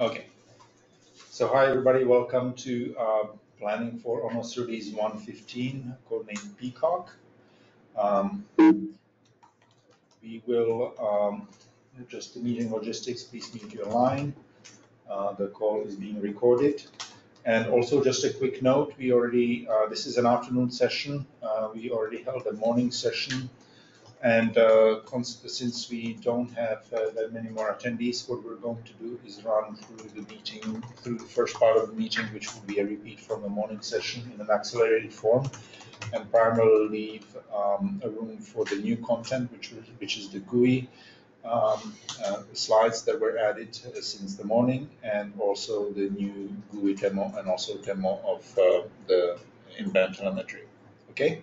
Okay. So hi everybody, welcome to uh, planning for ONOS release 115, codenamed Peacock. Um, we will um, just the meeting logistics, please mute your line. Uh, the call is being recorded. And also just a quick note, we already, uh, this is an afternoon session. Uh, we already held a morning session and uh, since we don't have uh, that many more attendees, what we're going to do is run through the meeting, through the first part of the meeting, which will be a repeat from the morning session in an accelerated form, and primarily leave um, a room for the new content, which, which is the GUI um, uh, slides that were added uh, since the morning, and also the new GUI demo, and also demo of uh, the in-band telemetry. Okay,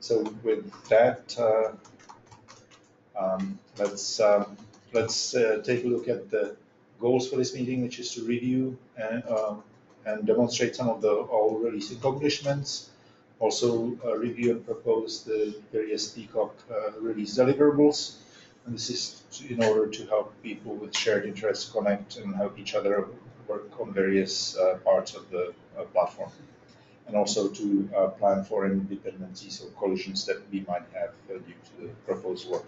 so with that, uh, um, let's um, let's uh, take a look at the goals for this meeting, which is to review and, um, and demonstrate some of the Owl release accomplishments. Also uh, review and propose the various Peacock uh, release deliverables. And this is in order to help people with shared interests connect and help each other work on various uh, parts of the uh, platform. And also to uh, plan for any dependencies or collisions that we might have due to the proposed work.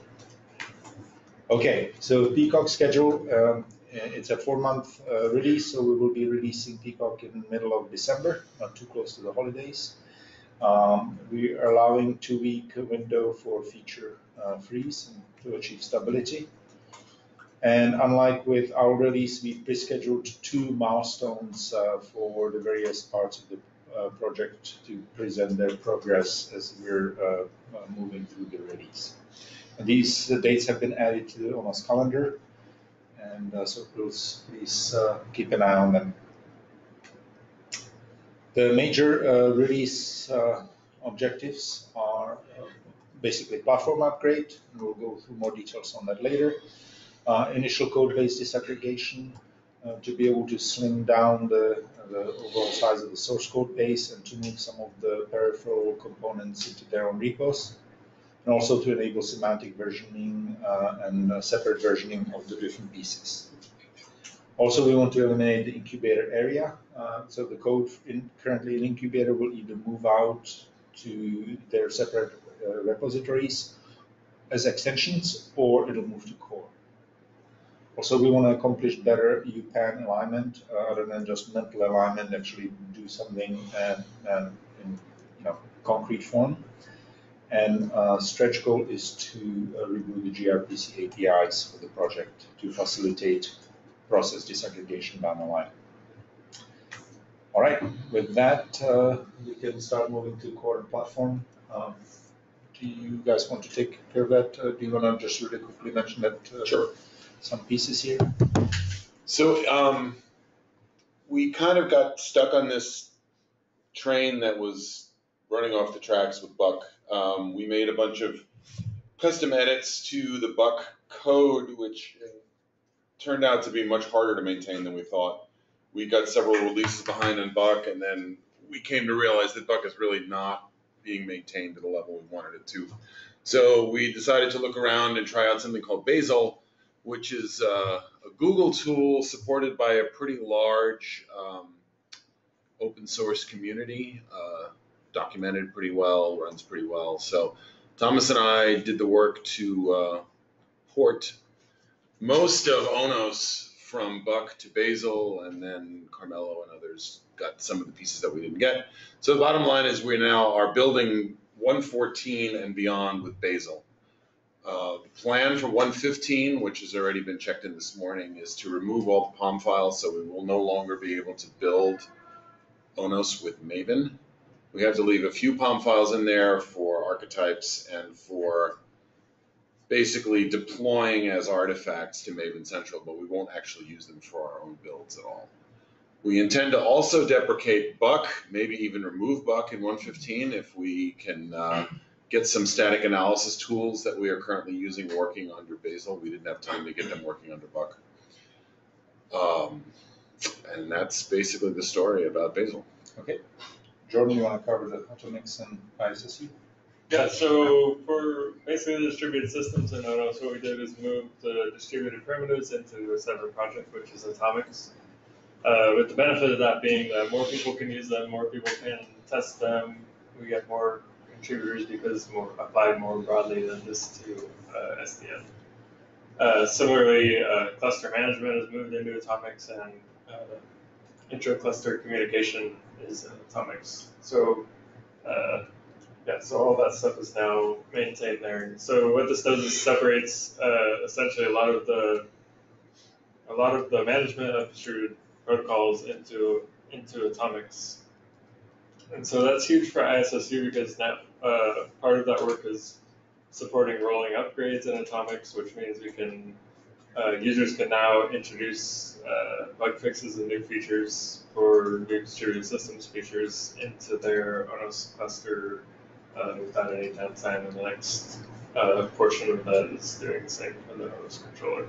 Okay, so Peacock schedule, um, it's a four-month uh, release, so we will be releasing Peacock in the middle of December, not too close to the holidays. Um, we are allowing two-week window for feature uh, freeze to achieve stability. And unlike with Owl release, we pre-scheduled two milestones uh, for the various parts of the uh, project to present their progress as we're uh, uh, moving through the release. These dates have been added to the ONOS calendar, and uh, so please, please uh, keep an eye on them. The major uh, release uh, objectives are uh, basically platform upgrade, and we'll go through more details on that later. Uh, initial code-based disaggregation to be able to slim down the, the overall size of the source code base and to move some of the peripheral components into their own repos and also to enable semantic versioning uh, and uh, separate versioning of the different pieces. Also, we want to eliminate the incubator area. Uh, so the code in, currently in incubator will either move out to their separate uh, repositories as extensions, or it'll move to core. Also, we want to accomplish better UPAN alignment, uh, other than just mental alignment, actually do something and, and in you know, concrete form. And uh, stretch goal is to uh, remove the gRPC APIs for the project to facilitate process disaggregation down the line. All right, with that, uh, we can start moving to core platform. Um, do you guys want to take care of that? Uh, do you want to just really quickly mention that? Uh, sure. Some pieces here. So um, we kind of got stuck on this train that was running off the tracks with Buck. Um, we made a bunch of custom edits to the Buck code, which turned out to be much harder to maintain than we thought. We got several releases behind on Buck, and then we came to realize that Buck is really not being maintained to the level we wanted it to. So we decided to look around and try out something called Bazel, which is uh, a Google tool supported by a pretty large um, open source community. Uh, documented pretty well, runs pretty well. So Thomas and I did the work to uh, port most of Onos from Buck to Bazel, and then Carmelo and others got some of the pieces that we didn't get. So the bottom line is we now are building 114 and beyond with Bazel. Uh, the plan for 115, which has already been checked in this morning, is to remove all the POM files, so we will no longer be able to build Onos with Maven. We have to leave a few POM files in there for archetypes and for basically deploying as artifacts to Maven Central, but we won't actually use them for our own builds at all. We intend to also deprecate Buck, maybe even remove Buck in 115 if we can uh, get some static analysis tools that we are currently using working under Bazel. We didn't have time to get them working under Buck. Um, and that's basically the story about Bazel. Okay. Jordan, you want to cover the atomics and ISSU? Yeah, so for basically the distributed systems in Onos, what we did is move the distributed primitives into a separate project, which is Atomix. Uh, with the benefit of that being that more people can use them, more people can test them, we get more contributors because more applied more broadly than just to uh, SDN. Uh, similarly, uh, cluster management has moved into Atomix and uh, intra-cluster communication is Atomix. So, uh, yeah, so all that stuff is now maintained there. So what this does is separates uh, essentially a lot of the a lot of the management of distributed protocols into into Atomix. And so that's huge for ISSU because now uh, part of that work is supporting rolling upgrades in Atomix, which means we can uh, users can now introduce uh, bug fixes and new features for new distributed systems features into their ONOS cluster uh, without any downtime. And the next uh, portion of that is doing the same for the ONOS controller.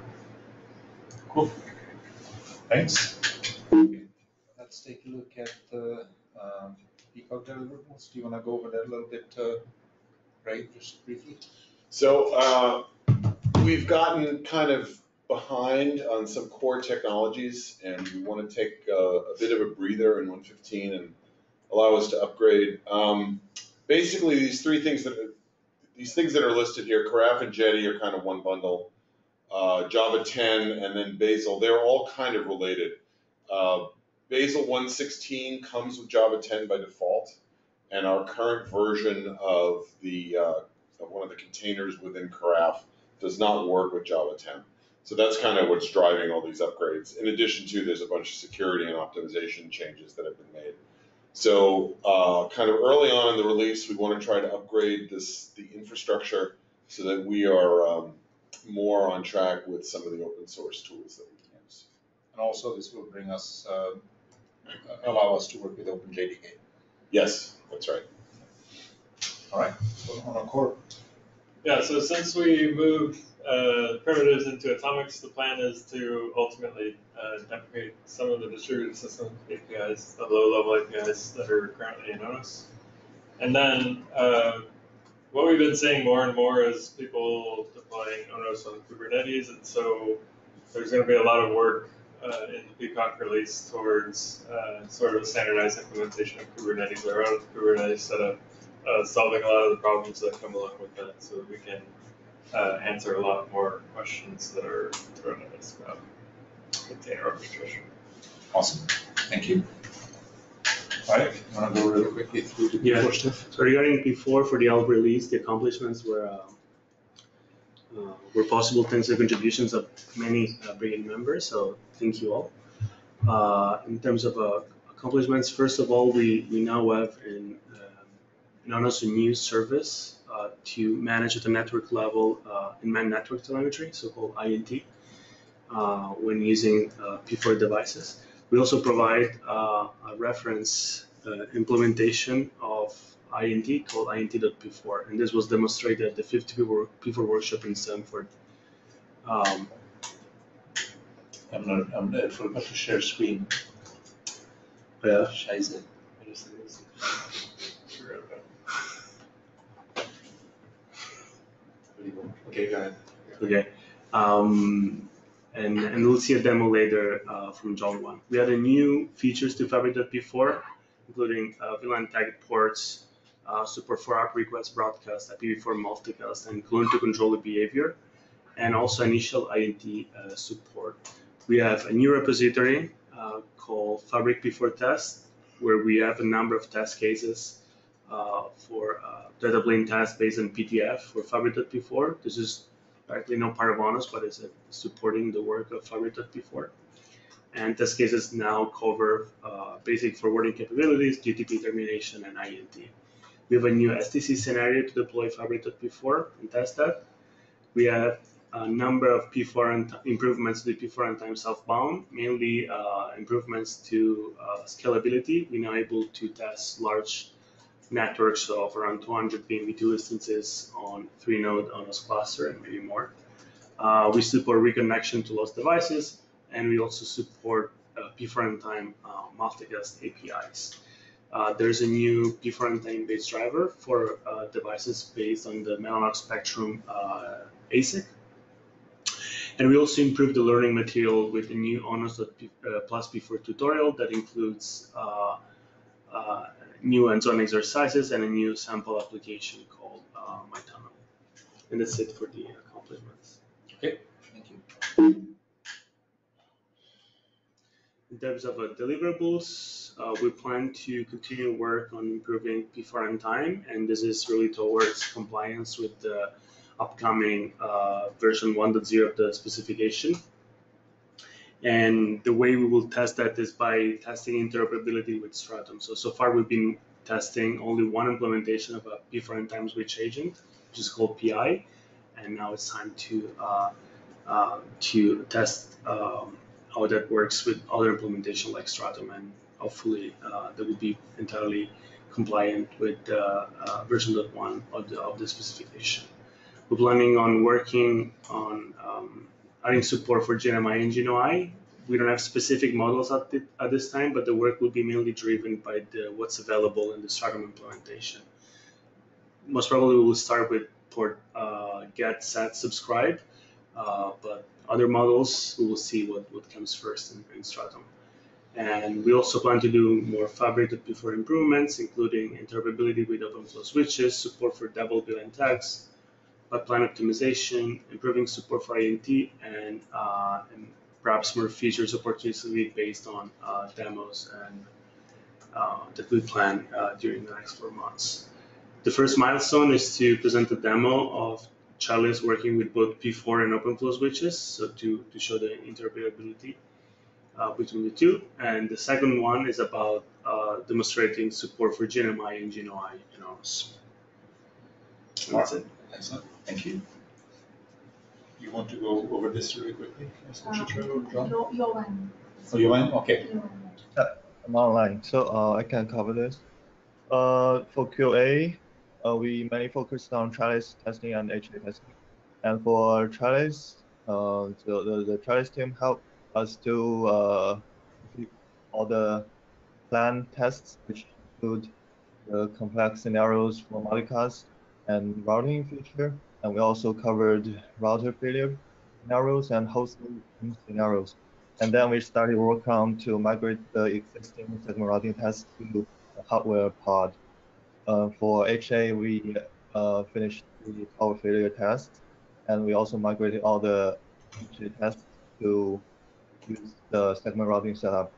Cool. Thanks. Let's take a look at the um, Peacock deliverables. Do you want to go over that a little bit, uh, Ray, just briefly? So, uh, we've gotten kind of behind on some core technologies and we want to take uh, a bit of a breather in one fifteen and allow us to upgrade. Um, basically, these three things that, these things that are listed here, Karaf and Jetty are kind of one bundle. Uh, Java ten and then Bazel, they're all kind of related. Uh, Bazel one sixteen comes with Java ten by default. And our current version of the, uh, of one of the containers within Karaf does not work with Java 10. So that's kind of what's driving all these upgrades. In addition to, there's a bunch of security and optimization changes that have been made. So uh, kind of early on in the release, we want to try to upgrade this the infrastructure so that we are um, more on track with some of the open source tools that we can use. And also this will bring us, uh, allow us to work with OpenJDK. Yes, that's right. All right, so on our core, Yeah, so since we moved uh, primitives into Atomix, the plan is to ultimately uh, deprecate some of the distributed system APIs, the low-level APIs that are currently in ONOS. And then uh, what we've been seeing more and more is people deploying ONOS on Kubernetes, and so there's going to be a lot of work uh, in the Peacock release towards uh, sort of standardized implementation of Kubernetes around Kubernetes setup uh, solving a lot of the problems that come along with that so that we can uh, answer a lot more questions that are thrown at us about container orchestration. awesome, thank you. All right, want to go really quickly through the Yeah. core stuff? So regarding P4 for the Owl release, the accomplishments were uh, uh, were possible thanks to the contributions of many uh, brigade members. So thank you all. Uh, in terms of uh, accomplishments, first of all, we we now have an, um, in Onos a new service uh, to manage at the network level uh, in-band network telemetry, so-called INT, uh, when using uh, P4 devices. We also provide uh, a reference uh, implementation of INT called INT.P4, and this was demonstrated at the 50 P4, P4 workshop in Stanford. Um, I'm not, I'm, not, I forgot to share screen. yeah, Scheiße. Okay, go ahead. okay. Um, and, and we'll see a demo later uh, from Jonghwan. We had a new features to Fabric.P4, including uh, VLAN tagged ports, uh, support for ARP request broadcast, IPv4 multicast, and clone to control the behavior, and also initial INT uh, support. We have a new repository uh, called Fabric P4 Test, where we have a number of test cases for uh, data plane tests based on PTF for Fabric.P4. This is directly not part of ONOS, but it's uh, supporting the work of Fabric.P4. And test cases now cover uh, basic forwarding capabilities, GTP termination, and INT. We have a new STC scenario to deploy Fabric.P4 and test that. We have a number of P4 and improvements to the P4 runtime southbound, mainly uh, improvements to uh, scalability. We're now able to test large networks of around 200 BMV2 instances on three node on a cluster and maybe more. Uh, we support reconnection to lost devices, and we also support uh, P4 runtime uh, multicast APIs. Uh, there's a new P4 runtime based driver for uh, devices based on the Mellanox Spectrum uh, ASIC. And we also improved the learning material with the new ONOS uh, Plus P4 tutorial that includes uh, new hands-on exercises and a new sample application called uh, MyTunnel. And that's it for the accomplishments. Okay, thank you. In terms of uh, deliverables, uh, we plan to continue work on improving P4 runtime, and this is really towards compliance with the upcoming uh, version 1.0 of the specification. And the way we will test that is by testing interoperability with Stratum. So, so far we've been testing only one implementation of a P4 runtime switch agent, which is called PI. And now it's time to, uh, uh, to test um, how that works with other implementation like Stratum. And hopefully uh, that will be entirely compliant with uh, version 1 of the, of the specification. We're planning on working on um, adding support for GNMI and GNOI. We don't have specific models at, the, at this time, but the work will be mainly driven by the, what's available in the Stratum implementation. Most probably we will start with port uh, get, set, subscribe, uh, but other models, we will see what, what comes first in, in Stratum. And we also plan to do more Fabric P4 improvements, including interoperability with OpenFlow switches, support for double VLAN tags, pipeline optimization, improving support for INT, and, uh, and perhaps more features opportunistically based on uh, demos and uh, that we plan uh, during the next four months. The first milestone is to present a demo of Trellis working with both P4 and OpenFlow switches, so to, to show the interoperability uh, between the two. And the second one is about uh, demonstrating support for GNMI and GNOI in OS. That's it. Excellent, thank you. You want to go over this really quickly, Mr. Chicho, John? Your, your one. Oh, you want, okay. Your one. I'm online, so uh, I can cover this. Uh, for QA, uh, we mainly focused on Trellis testing and HA testing. And for Trellis, uh, so the, the Trellis team helped us to uh, all the plan tests, which include the complex scenarios for multicast and routing feature. And we also covered router failure scenarios and hosting scenarios. And then we started work on to migrate the existing segment routing test to the hardware pod. Uh, for HA, we uh, finished the power failure test, and we also migrated all the HA tests to use the segment routing setup.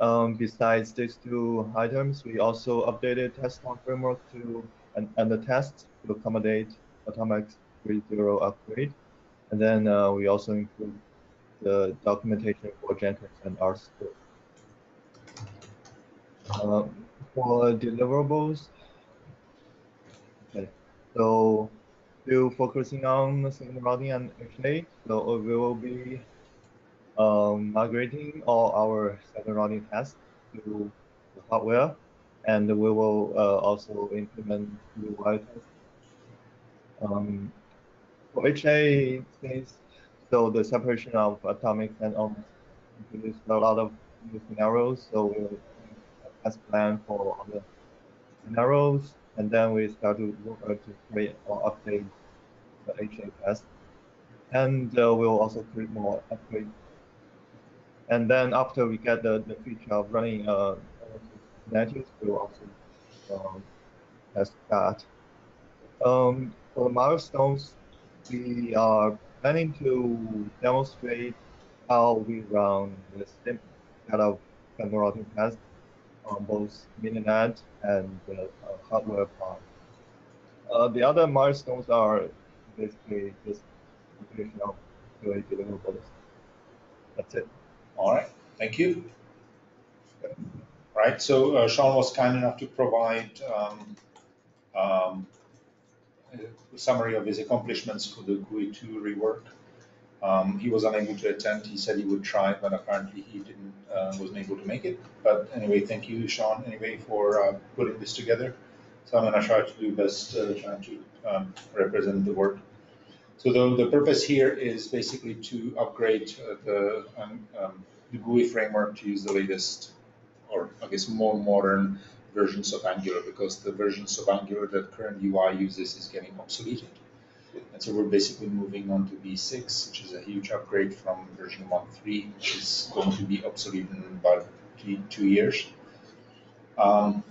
Um, besides these two items, we also updated test framework to and, and the tests to accommodate Atomic 3.0 upgrade. And then uh, we also include the documentation for Jenkins and RScript. Uh, for deliverables, okay, so still focusing on segment routing and HA, so we will be um, migrating all our segment routing tests to the hardware and we will uh, also implement UI tests. Um, for HA space, so the separation of atomic and ohms introduced a lot of new scenarios. So we'll test plan for all the scenarios, and then we start to work to create or update the HA test. And uh, we'll also create more upgrades. And then after we get the, the feature of running uh, Kubernetes will also um, test that. Um, for the milestones, we are planning to demonstrate how we run the same kind of routing test on both Mininet and the uh, hardware part. Uh, the other milestones are basically just completion of QA deliverables. That's it. All right, thank you. Right, so uh, Sean was kind enough to provide um, um, summary of his accomplishments for the GUI 2 rework. Um, he was unable to attend. He said he would try, but apparently he didn't, uh, wasn't able to make it. But anyway, thank you, Sean, anyway, for uh, putting this together. So I'm going to try to do best, uh, trying to um, represent the work. So the, the purpose here is basically to upgrade uh, the, um, um the GUI framework to use the latest or I guess more modern versions of Angular because the versions of Angular that current UI uses is getting obsoleted. And so we're basically moving on to V6, which is a huge upgrade from version 1.3, which is going to be obsolete in about two years. Um,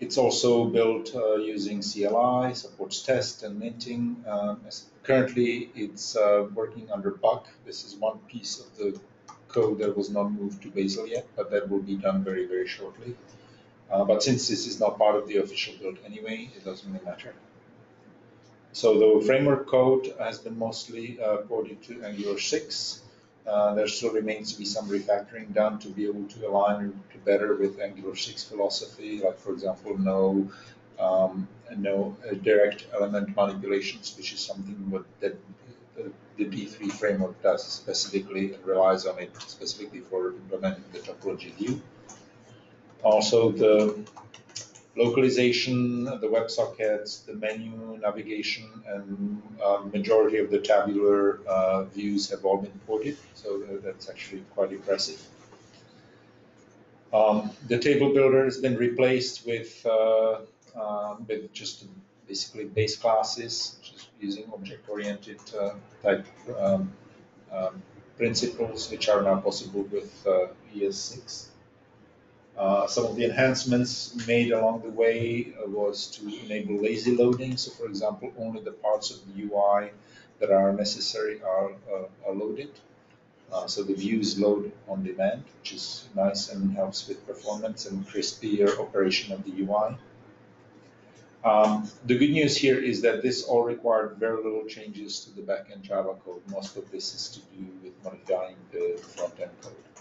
it's also built uh, using CLI, supports test and linting. Um, currently, it's uh, working under Buck. This is one piece of the code that was not moved to Bazel yet, but that will be done very, very shortly. Uh, but since this is not part of the official build anyway, it doesn't really matter. So the framework code has been mostly uh, ported to Angular 6. Uh, there still remains to be some refactoring done to be able to align to better with Angular 6 philosophy, like for example, no um, no uh, direct element manipulations, which is something what, that the, the D3 framework does specifically and relies on it specifically for implementing the topology view. Also, the localization, the WebSockets, the menu navigation, and uh, majority of the tabular uh, views have all been ported. So that's actually quite impressive. Um, the table builder has been replaced with uh, um, with just basically base classes, just using object-oriented uh, type um, um, principles, which are now possible with uh, ES6. Uh, some of the enhancements made along the way uh, was to enable lazy loading. So, for example, only the parts of the UI that are necessary are, uh, are loaded. Uh, so the views load on demand, which is nice and helps with performance and crispier operation of the UI. Um, the good news here is that this all required very little changes to the backend Java code. Most of this is to do with modifying the front-end code.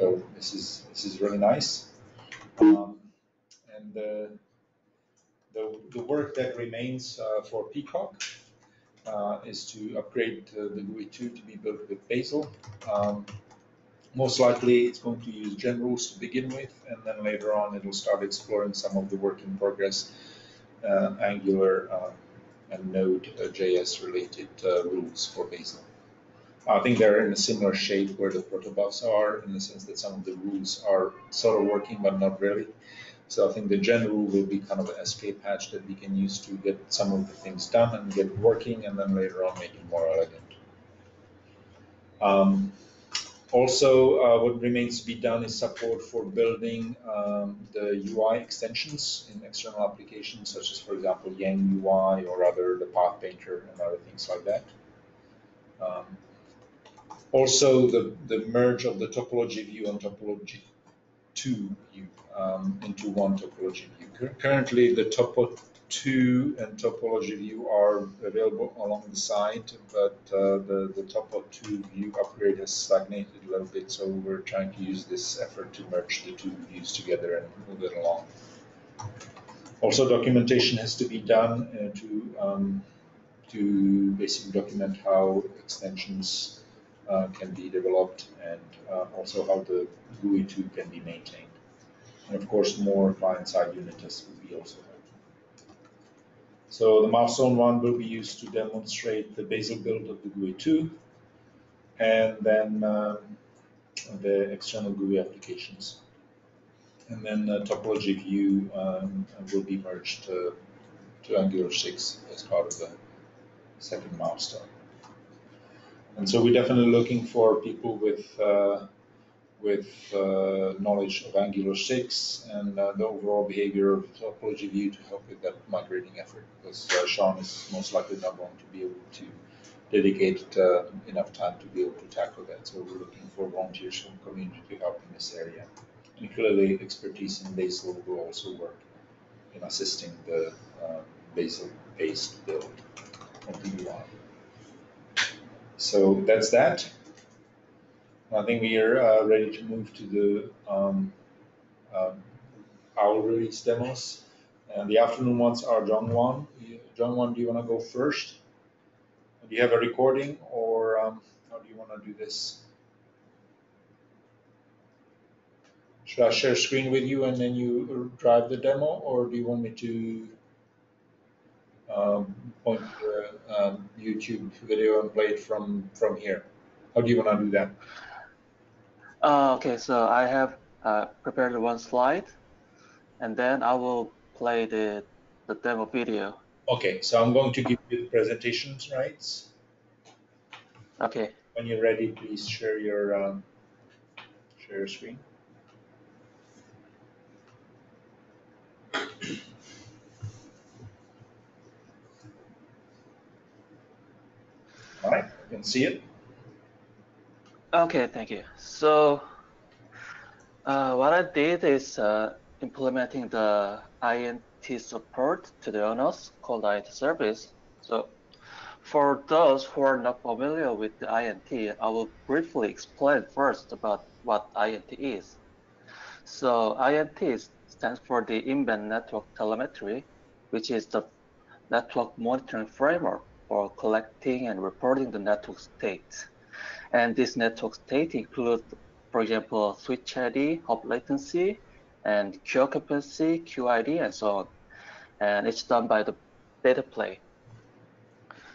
So this is this is really nice. Um, and uh, the, the work that remains uh, for Peacock uh, is to upgrade uh, the GUI 2 to be built with Bazel. Um, most likely it's going to use gen rules to begin with, and then later on it'll start exploring some of the work in progress uh, Angular uh, and Node.js related rules for Bazel. I think they're in a similar shape where the protobufs are, in the sense that some of the rules are sort of working, but not really. So I think the gen rule will be kind of an escape hatch that we can use to get some of the things done and get working, and then later on make it more elegant. Um, also, uh, what remains to be done is support for building um, the UI extensions in external applications, such as, for example, Yang UI or other the Path Painter and other things like that. Um, also, the, the merge of the topology view and topology 2 view um, into one topology view. Currently, the topo 2 and topology view are available along the side, but uh, the, the topo 2 view upgrade has stagnated a little bit, so we're trying to use this effort to merge the two views together and move it along. Also, documentation has to be done uh, to um, to basically document how extensions uh, can be developed and uh, also how the GUI 2 can be maintained. And of course, more client-side unit tests will be also helpful. So the milestone one will be used to demonstrate the Bazel build of the GUI 2 and then um, the external GUI applications. And then the topology view um, will be merged uh, to Angular 6 as part of the second milestone. And so we're definitely looking for people with uh, with uh, knowledge of Angular 6 and uh, the overall behavior of topology view to help with that migrating effort because uh, Sean is most likely not going to be able to dedicate uh, enough time to be able to tackle that. So we're looking for volunteers from the community to help in this area. And clearly expertise in Bazel will also work in assisting the uh, Bazel-based build of the UI. So that's that. I think we are uh, ready to move to the um, um, Owl release demos. And the afternoon ones are Jonghwan. John One, do you want to go first? Do you have a recording or um, how do you want to do this? Should I share screen with you and then you drive the demo or do you want me to um, point um, YouTube video and play it from from here. How do you want to do that? Uh, okay, so I have uh, prepared one slide, and then I will play the the demo video. Okay, so I'm going to give you the presentations rights. Okay. When you're ready, please share your um, share your screen. All right, you can see it. Okay, thank you. So uh, what I did is uh, implementing the INT support to the ONOS called INT service. So for those who are not familiar with the INT, I will briefly explain first about what INT is. So INT stands for the in-band network telemetry, which is the network monitoring framework for collecting and reporting the network state. And this network state includes, for example, switch ID, hop latency, and queue occupancy, QID, and so on. And it's done by the data plane.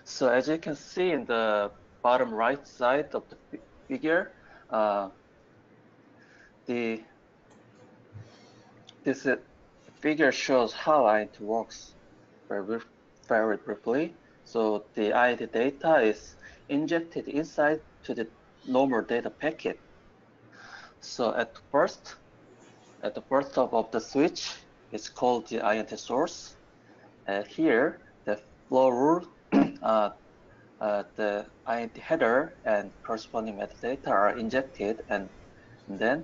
So as you can see in the bottom right side of the figure, uh, the this uh, figure shows how it works very, very briefly. So the INT data is injected inside to the normal data packet. So at first, at the first stop of the switch, it's called the INT source. And here, the flow rule, uh, uh, the INT header and corresponding metadata are injected and, and then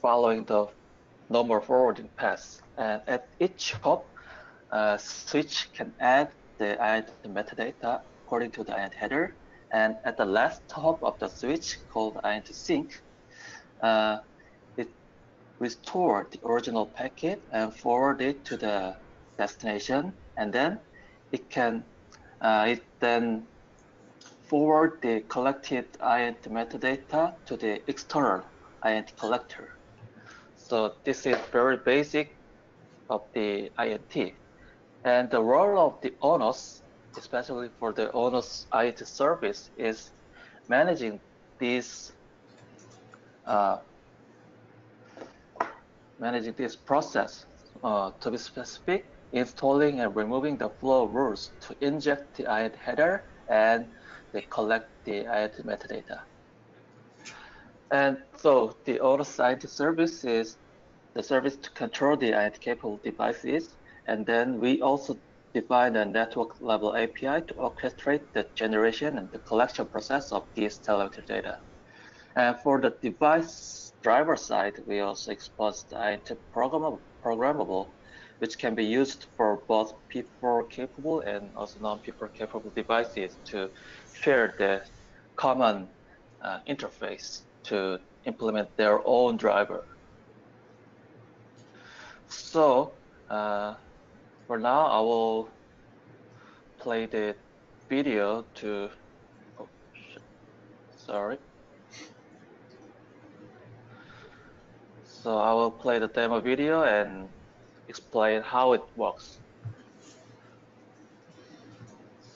following the normal forwarding path. And at each hop, uh, switch can add the metadata according to the INT header. And at the last hop of the switch called INT sink, uh, it restore the original packet and forward it to the destination. And then it can, uh, it then forward the collected INT metadata to the external INT collector. So this is very basic of the INT. And the role of the ONOS, especially for the ONOS INT service, is managing this uh, managing this process. Uh, to be specific, installing and removing the flow rules to inject the INT header and they collect the INT metadata. And so the ONOS INT service is the service to control the INT capable devices. And then we also define a network level API to orchestrate the generation and the collection process of these telemetry data. And for the device driver side, we also expose the INT programmable, programmable which can be used for both P4 capable and also non-P4 capable devices to share the common uh, interface to implement their own driver. So uh, for now, I will play the video to, oh, sorry. So I will play the demo video and explain how it works.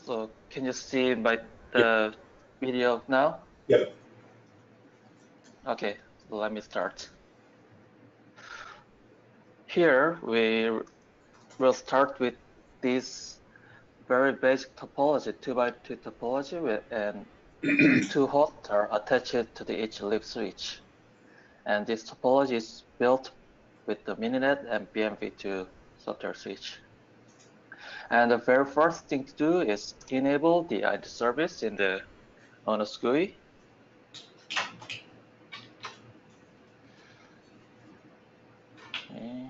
So can you see my the video now? Yep. Okay, let me start. Here we will start with this very basic topology, two by two topology, with, and two hosts are attached to the each leaf switch. And this topology is built with the Mininet and BMV2 software switch. And the very first thing to do is enable the INT service in the ONOS GUI. Okay.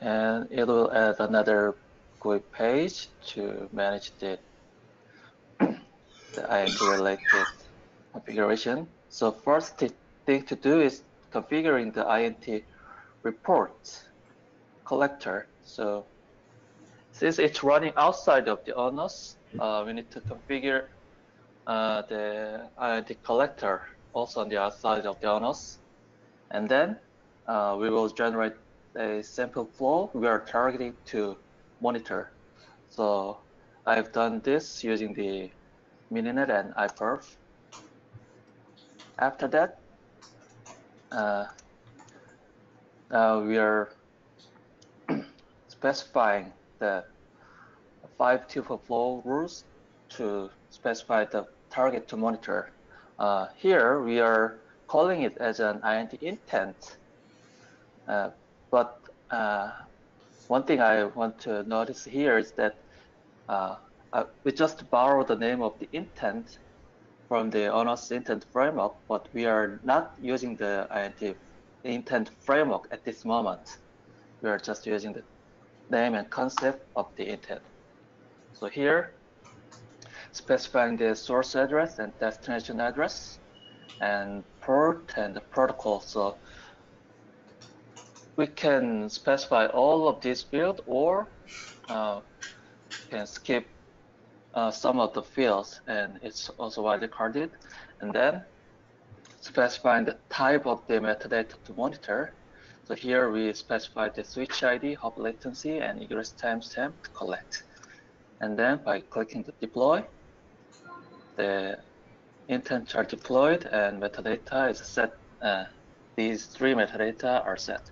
And it will add another GUI page to manage the, the INT related configuration. So first thing to do is configuring the INT report collector. So since it's running outside of the ONOS, uh, we need to configure uh, the INT collector also on the outside of the ONOS. And then uh, we will generate a sample flow we are targeting to monitor. So I've done this using the Mininet and iPerf. After that, uh, uh, we are specifying the five tuple flow rules to specify the target to monitor. Uh, here we are calling it as an INT intent, uh, but uh, one thing I want to notice here is that uh, uh, we just borrow the name of the intent from the ONOS intent framework, but we are not using the INT intent framework at this moment. We are just using the name and concept of the intent. So here, specifying the source address and destination address and port and the protocol. So we can specify all of these fields or uh, can skip uh, some of the fields and it's also wildcarded. And then specifying the type of the metadata to monitor. So here we specify the switch ID, hop latency, and egress timestamp to collect. And then by clicking the deploy, the intents are deployed and metadata is set. Uh, these three metadata are set.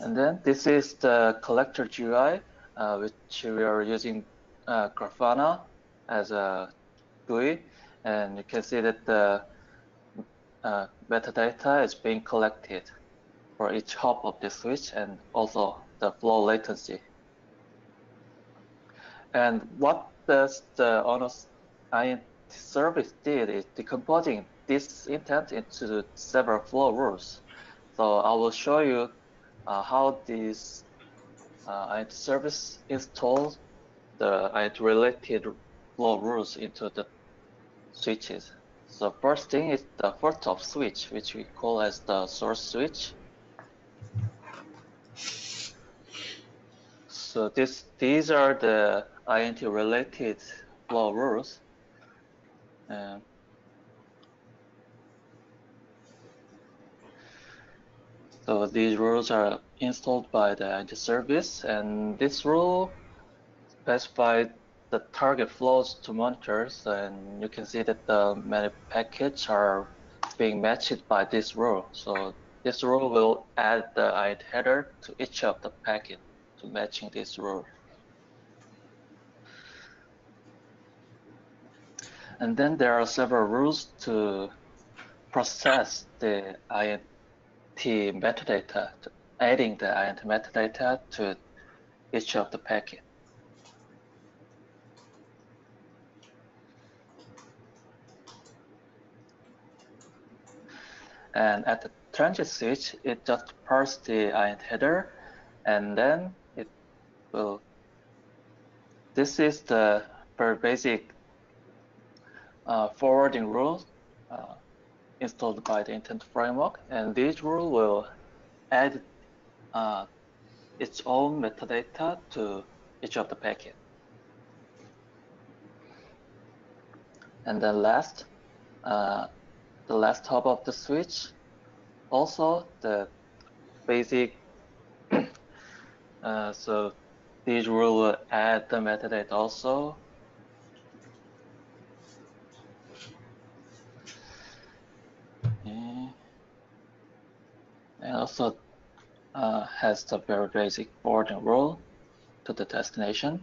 And then this is the collector GUI, uh, which we are using uh, Grafana as a GUI. And you can see that the uh, metadata is being collected for each hop of the switch and also the flow latency. And what does the ONOS INT service did is decomposing this intent into several flow rules. So I will show you uh, how this uh, service installs the INT related flow rules into the switches. So first thing is the first of switch, which we call as the source switch. So this these are the INT related flow rules. Uh, so these rules are installed by the INT service, and this rule specifies the target flows to monitors, and you can see that the many packets are being matched by this rule. So this rule will add the INT header to each of the packet to matching this rule. And then there are several rules to process the INT metadata, adding the INT metadata to each of the packet. And at the transit switch, it just parses the INT header, and then it will. This is the very basic uh, forwarding rule uh, installed by the intent framework, and this rule will add uh, its own metadata to each of the packet. And then last, uh, the last hop of the switch, also the basic, uh, so this rule will add the metadata also and also uh, has the very basic forwarding rule to the destination.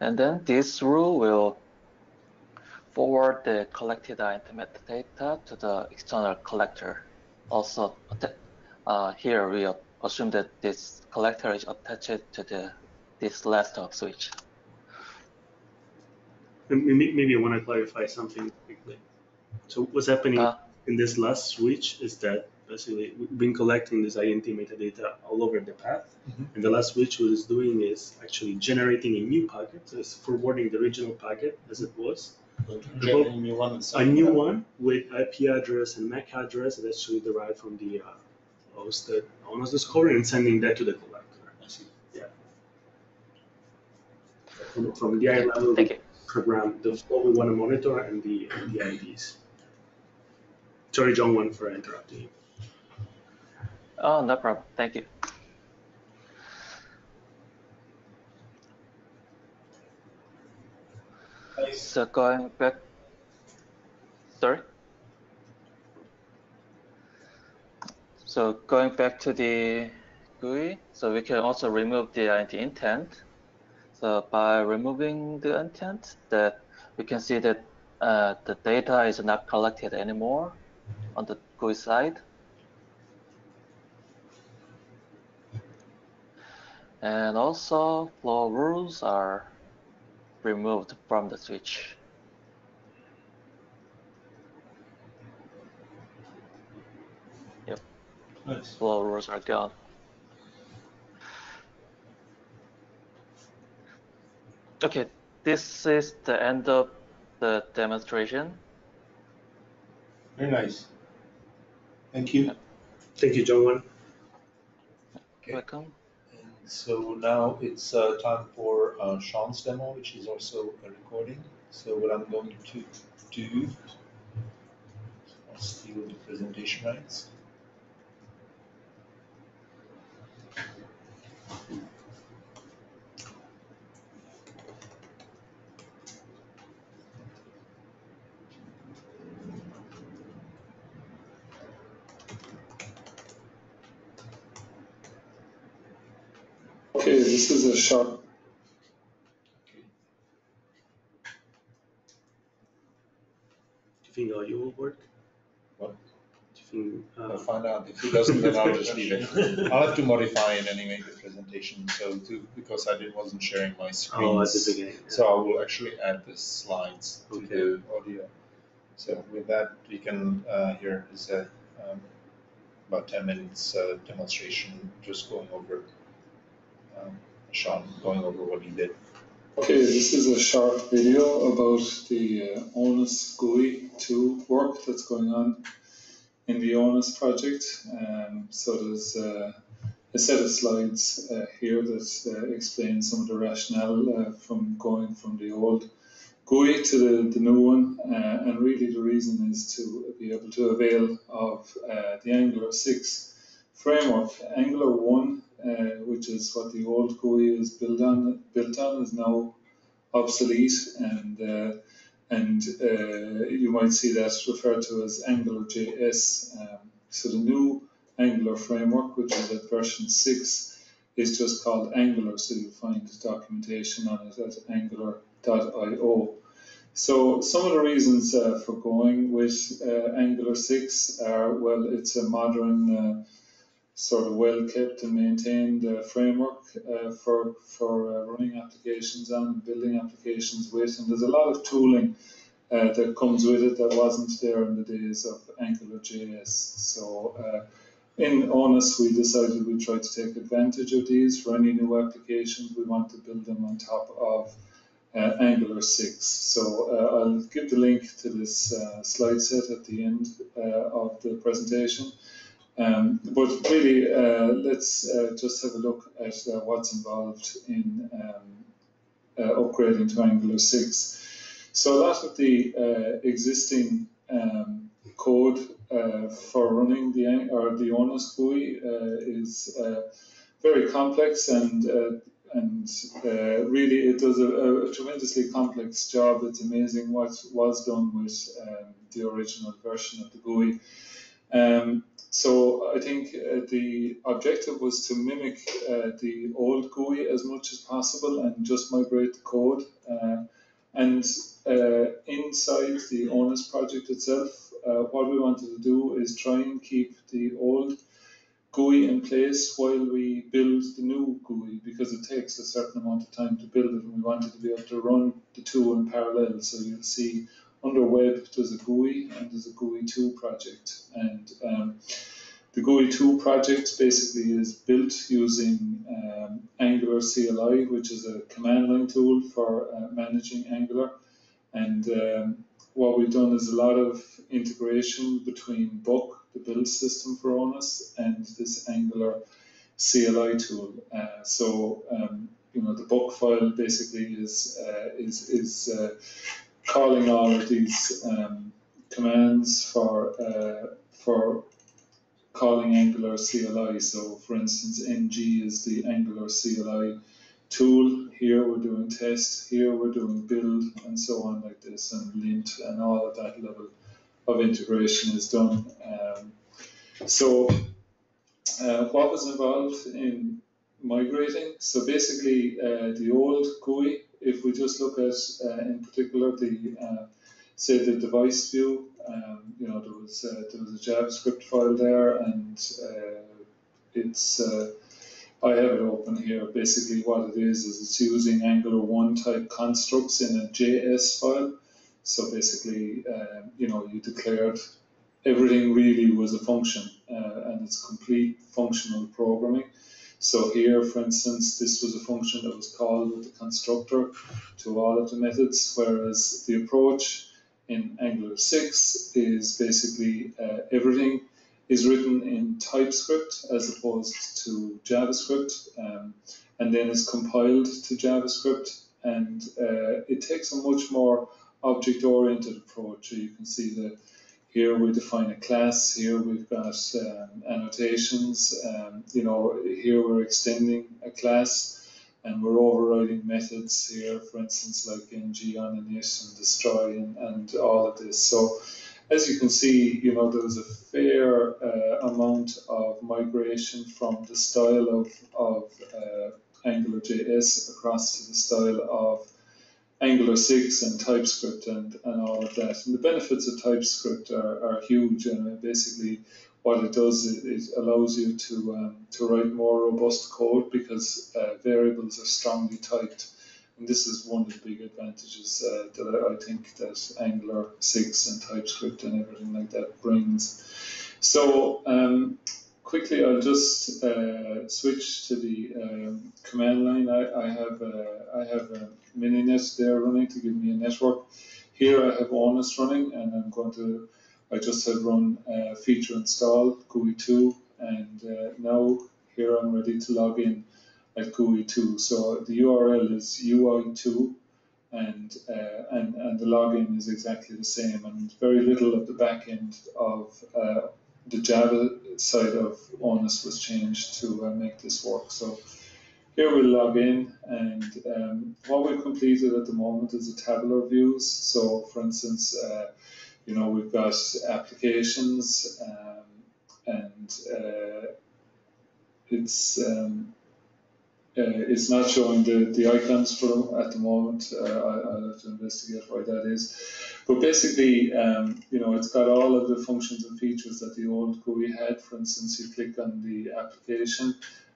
And then this rule will forward the collected metadata to the external collector. Also, uh, here we assume that this collector is attached to the this last switch. Maybe, maybe I want to clarify something quickly. So what's happening Uh, in this last switch is that basically we've been collecting this INT metadata all over the path. Mhm. And the last switch what it's doing is actually generating a new packet. So it's forwarding the original packet as it was. Get a new one. A new one with IP address and MAC address that actually derived from the uh, hosted ONOS Discovery and sending that to the collector. I see. From, from the I level, Thank you. Program the flow we want to monitor and the, and the IDs. Sorry, John, one for interrupting you. Oh, no problem. Thank you. so going back, sorry? So going back to the GUI, so we can also remove the, uh, the intent. So by removing the intent, that we can see that uh, the data is not collected anymore on the GUI side. And also flow rules are removed from the switch. Nice. Flow rules are gone. Okay, this is the end of the demonstration. Very nice. Thank you. Thank you, John. Okay. Welcome. And so now it's uh, time for uh, Sean's demo, which is also a recording. So what I'm going to do, I'll steal the presentation rights. Okay, this is a short Do you think audio will work? What? Do you think? I'll Uh, find out. If it doesn't, then I'll just leave it. I'll have to modify it anyway, the presentation, so to, because I didn't, wasn't sharing my oh, at the screens. beginning. So I will actually add the slides to Okay. the audio. So with that, we can, uh, here is a, um, about ten minutes, uh, demonstration, just going over, um, Sean, going over what he did. Okay, this is a short video about the uh, ONOS GUI 2 work that's going on in the ONOS project. Um, so there's uh, a set of slides uh, here that uh, explain some of the rationale uh, from going from the old GUI to the, the new one. Uh, and really the reason is to be able to avail of the Angular 6 framework. Angular 1 uh, which is what the old GUI is built on, built on, is now obsolete, and uh, and uh, you might see that referred to as Angular JS. Um, so the new Angular framework, which is at version six, is just called Angular. So you'll find documentation on it at angular.io. So some of the reasons uh, for going with uh, Angular 6 are, well, it's a modern sort of well kept and maintained uh, framework uh, for for uh, running applications and building applications with, and there's a lot of tooling uh, that comes with it that wasn't there in the days of AngularJS. So uh, in ONOS, we decided we'd try to take advantage of these for any new applications. We want to build them on top of uh, Angular 6. So uh, I'll give the link to this uh, slide set at the end of the presentation. Um, but really, uh, let's uh, just have a look at uh, what's involved in um, uh, upgrading to Angular 6. So a lot of the uh, existing um, code uh, for running the or the ONOS GUI is very complex and and really it does a, a tremendously complex job. It's amazing what was done with um, the original version of the GUI. Um, so I think uh, the objective was to mimic uh, the old GUI as much as possible and just migrate the code. Uh, and uh, inside the ONOS project itself, uh, what we wanted to do is try and keep the old GUI in place while we build the new GUI because it takes a certain amount of time to build it and we wanted to be able to run the two in parallel. So you'll see under web there's a GUI and there's a GUI 2 project. And um, the GUI 2 project basically is built using um, Angular CLI which is a command line tool for uh, managing Angular. And um, what we've done is a lot of integration between Buck the build system for ONOS and this Angular CLI tool. Uh, so um, you know the Buck file basically is uh, is is uh, calling all of these um, commands for uh, for calling Angular CLI. So, for instance, ng is the Angular CLI tool. Here we're doing test. Here we're doing build, and so on like this, and lint, and all of that level of integration is done. Um, so, uh, what was involved in migrating? So basically, uh, the old GUI. If we just look at, uh, in particular, the uh, say the device view. Um, you know, there was uh, there was a JavaScript file there, and it's I have it open here. Basically, what it is is it's using Angular one type constructs in a JS file. So basically, uh, you know, you declared everything really was a function, uh, and it's complete functional programming. So here, for instance, this was a function that was called with the constructor to all of the methods, whereas the approach in Angular 6 is basically uh, everything is written in TypeScript as opposed to JavaScript, um, and then is compiled to JavaScript, and uh, it takes a much more object-oriented approach. So you can see that here we define a class. Here we've got um, annotations. Um, you know, here we're extending a class and we're overriding methods here, for instance, like ng on init and destroy and, and all of this. So as you can see, you know, there was a fair uh, amount of migration from the style of, of uh, AngularJS across to the style of Angular 6 and TypeScript and, and all of that. And the benefits of TypeScript are, are huge. And basically, what it does is it allows you to um, to write more robust code because uh, variables are strongly typed. And this is one of the big advantages uh, that I, I think that Angular 6 and TypeScript and everything like that brings. So um, quickly, I'll just uh, switch to the um, command line. I, I have a, I have a mininet there running to give me a network. Here I have ONOS running, and I'm going to I just had run uh, feature install GUI2 and uh, now here I'm ready to log in at GUI2. So the URL is UI2 and, uh, and, and the login is exactly the same and very little of the backend of uh, the Java side of ONOS was changed to uh, make this work. So here we'll log in and um, what we've completed at the moment is a tabular views. So for instance, uh, you know, we've got applications um, and uh, it's um, it's not showing the, the icons for them at the moment. Uh, I, will have to investigate why that is. But basically, um, you know, it's got all of the functions and features that the old GUI had. For instance, you click on the application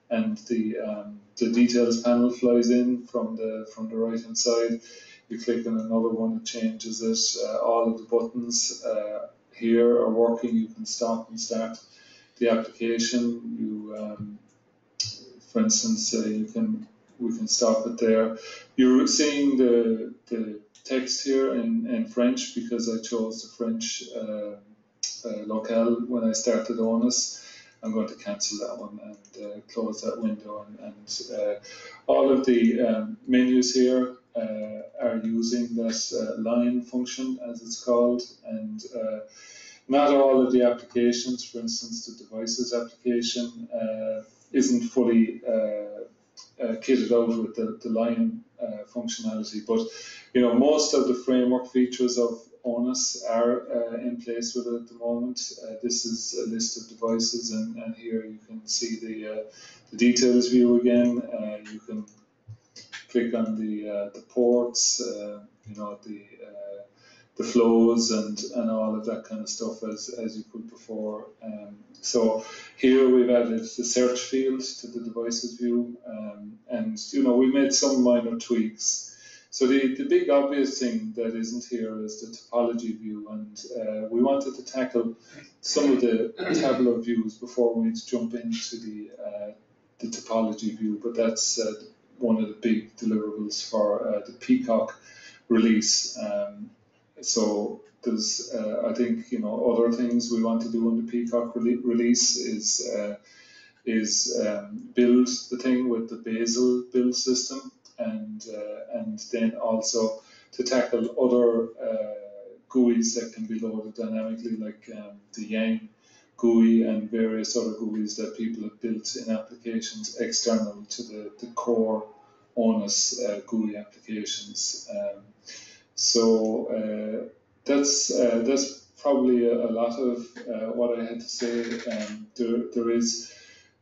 and the um, the details panel flies in from the from the right hand side you click on another one, it changes it. Uh, all of the buttons uh, here are working. You can stop and start the application. You, um, for instance, uh, you can we can stop it there. You're seeing the the text here in, in French because I chose the French uh, uh, locale when I started ONOS. I'm going to cancel that one and uh, close that window and, and uh, all of the um, menus here uh, are using this uh, lion function, as it's called, and uh, not all of the applications, for instance, the devices application, isn't fully kitted out with the, the lion functionality. But you know, most of the framework features of ONOS are uh, in place with it at the moment. Uh, this is a list of devices, and, and here you can see the, uh, the details view again. you can click on the uh, the ports, uh, you know the uh, the flows and and all of that kind of stuff as as you could before. Um, so here we've added the search field to the devices view, um, and you know we made some minor tweaks. So the, the big obvious thing that isn't here is the topology view, and uh, we wanted to tackle some of the tabular views before we jump into the uh, the topology view. But that's uh, one of the big deliverables for uh, the Peacock release. Um, so there's, uh, I think, you know, other things we want to do on the Peacock re release is uh, is um, build the thing with the Bazel build system, and uh, and then also to tackle other uh, GUIs that can be loaded dynamically, like um, the Yang GUI and various other GUIs that people have built in applications external to the, the core ONOS uh, GUI applications. Um, so uh, that's uh, that's probably a, a lot of uh, what I had to say. Um, there, there is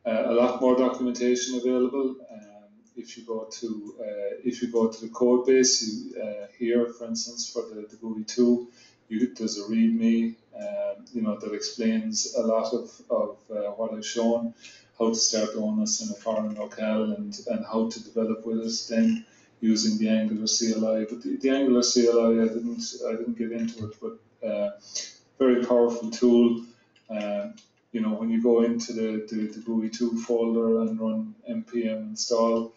a lot more documentation available. Um, if you go to if you go to the code base, you, here, for instance, for the, the GUI tool, you, there's a README, um, you know, that explains a lot of, of uh, what I've shown, how to start ONOS in a foreign locale and, and how to develop with us. then using the Angular CLI. But the, the Angular CLI, I didn't I didn't get into it, but uh, very powerful tool. Uh, you know, when you go into the, the, the GUI2 folder and run npm install,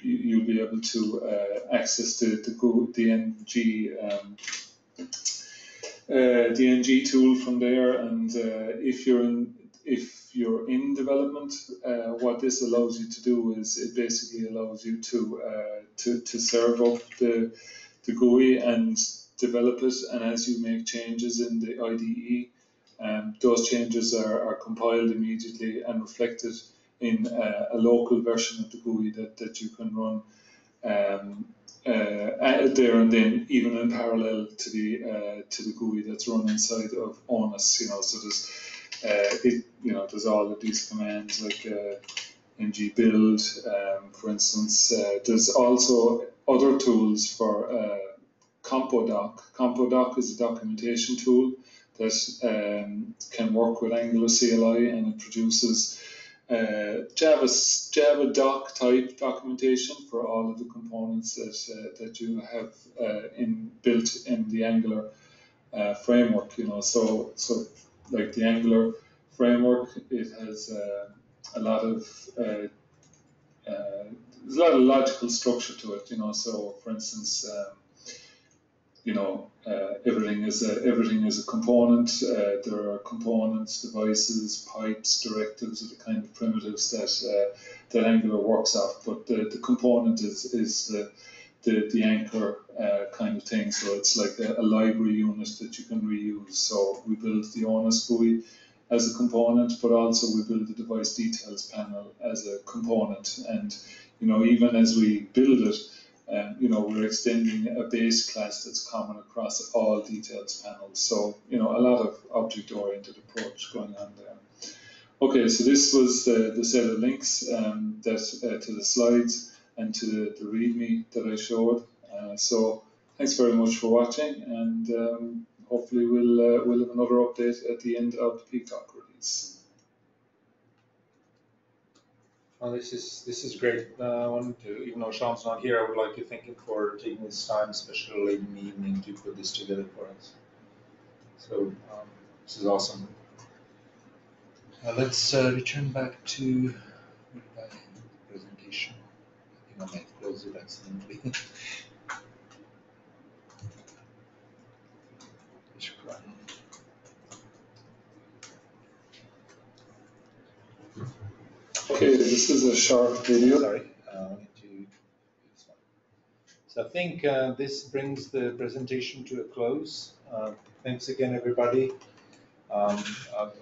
you, you'll be able to uh, access the, the, GUI, the ng um, uh, the ng tool from there. And uh, if you're in if you're in development, uh, what this allows you to do is it basically allows you to uh, to, to serve up the the GUI and develop it. And as you make changes in the IDE, um, those changes are, are compiled immediately and reflected in uh, a local version of the GUI that, that you can run um, uh, there and then, even in parallel to the uh, to the GUI that's run inside of ONOS. You know, so there's it, you know, there's all of these commands like uh, ng build, um, for instance. Uh, there's also other tools for uh, Compodoc. Compodoc is a documentation tool that um, can work with Angular CLI and it produces uh, Java Java doc type documentation for all of the components that uh, that you have uh, in built in the Angular uh, framework. You know, so so like the Angular framework, it has uh, a lot of uh, there's a lot of logical structure to it. You know, so for instance. Um, you know, uh, everything is a everything is a component. Uh, there are components, devices, pipes, directives are the kind of primitives that uh, that Angular works off. But the, the component is is the the, the anchor uh, kind of thing. So it's like a, a, library unit that you can reuse. So we build the ONOS GUI as a component, but also we build the device details panel as a component. And you know, even as we build it um, you know, we're extending a base class that's common across all details panels. So, you know, a lot of object-oriented approach going on there. Okay, so this was the, the set of links um, that uh, to the slides and to the, the README that I showed. Uh, so thanks very much for watching, and um, hopefully we'll uh, we'll have another update at the end of the Peacock release. Well, this is this is great. Uh, I wanted to, even though Sean's not here, I would like to thank him for taking his time, especially late in the evening, to put this together for us. So um, this is awesome. Uh, let's uh, return back to. I might close it accidentally. Okay, this is a short video. Sorry, uh, so I think uh, this brings the presentation to a close. Uh, thanks again, everybody. Um,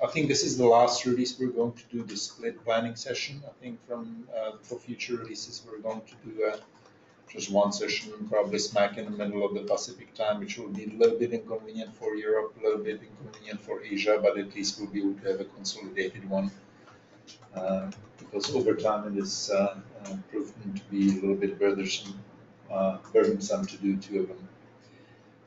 I think this is the last release we're going to do the split planning session. I think from uh, for future releases we're going to do uh, just one session, probably smack in the middle of the Pacific time, which will be a little bit inconvenient for Europe, a little bit inconvenient for Asia, but at least we'll be able to have a consolidated one. Uh, because over time it is uh, uh, proven to be a little bit burdensome, burdensome to do two of them.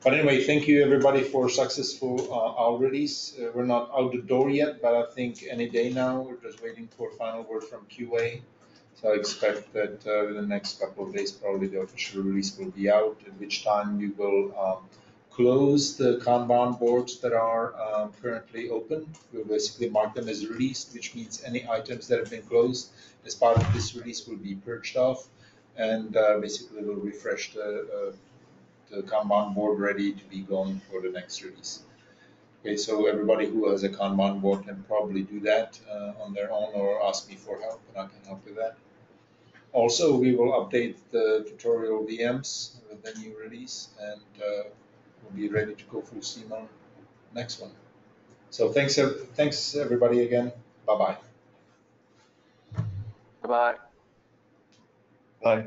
But anyway, thank you everybody for successful uh, our release. Uh, we're not out the door yet, but I think any day now, we're just waiting for final word from QA. So I expect that uh, in the next couple of days, probably the official release will be out, at which time we will um, close the Kanban boards that are um, currently open. We'll basically mark them as released, which means any items that have been closed as part of this release will be purged off, and uh, basically we'll refresh the, uh, the Kanban board ready to be going for the next release. Okay, so everybody who has a Kanban board can probably do that uh, on their own or ask me for help, and I can help with that. Also, we will update the tutorial VMs with the new release, and uh, we'll be ready to go full steam on next one. So thanks, thanks everybody again. Bye-bye. Bye-bye. Bye.